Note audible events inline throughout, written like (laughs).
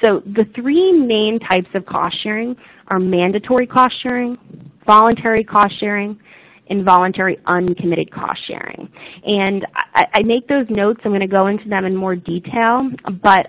So the three main types of cost sharing are mandatory cost sharing, voluntary cost sharing, involuntary uncommitted cost sharing. And I, I make those notes, I'm going to go into them in more detail, but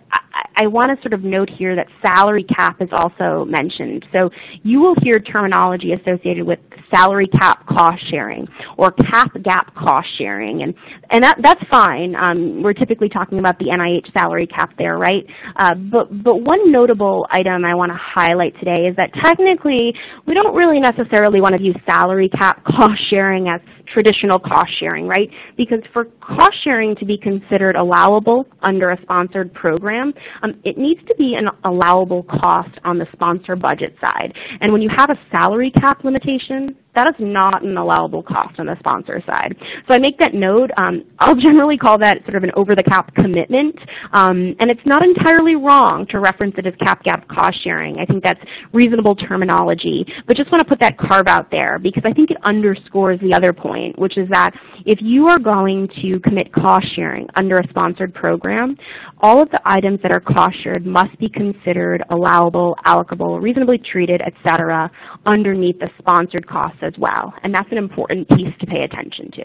I, want to sort of note here that salary cap is also mentioned. So you will hear terminology associated with salary cap cost sharing or cap gap cost sharing, and, and that, that's fine. Um, we're typically talking about the NIH salary cap there, right? Uh, but, but one notable item I want to highlight today is that technically we don't really necessarily want to view salary cap cost sharing as traditional cost sharing, right? Because for cost sharing to be considered allowable under a sponsored program, um, it needs to be an allowable cost on the sponsor budget side. And when you have a salary cap limitation, that is not an allowable cost on the sponsor side. So I make that note. Um, I'll (laughs) generally call that sort of an over-the-cap commitment, um, and it's not entirely wrong to reference it as cap gap cost sharing. I think that's reasonable terminology, but just want to put that carve out there because I think it underscores the other point, which is that if you are going to commit cost sharing under a sponsored program, all of the items that are cost shared must be considered allowable, allocable, reasonably treated, etc., underneath the sponsored costs as well. And that's an important piece to pay attention to.